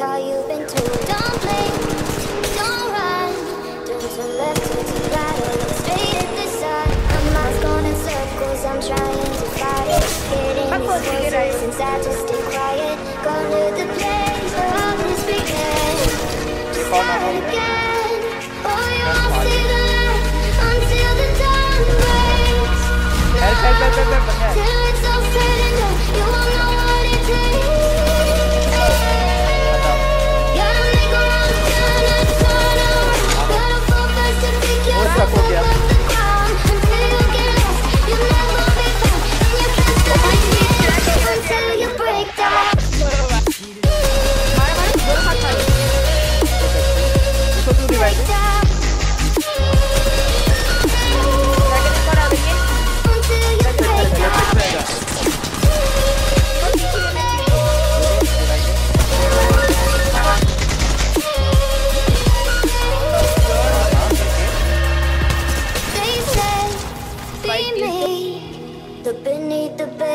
all you've been through. Don't play. don't run, don't turn left, don't turn right, or look straight at the sun. My mind's going in circles, I'm trying to fight it. Hitting these voices since I just stay quiet. Gone to the place where all this began. Start again.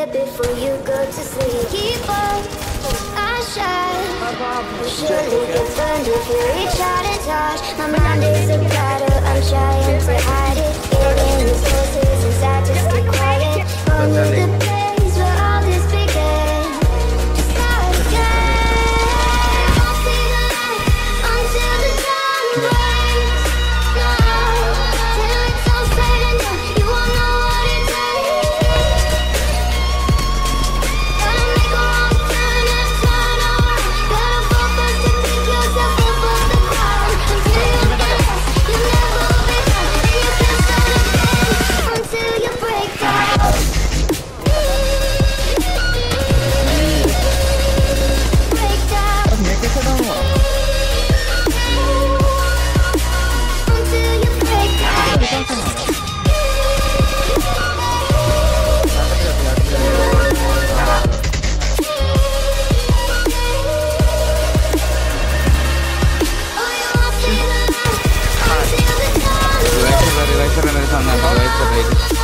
bed before you go to sleep. Keep on, I shine. Surely can find if you reach out and touch. My mind is a battle, I'm trying to hide. este regresando, a este.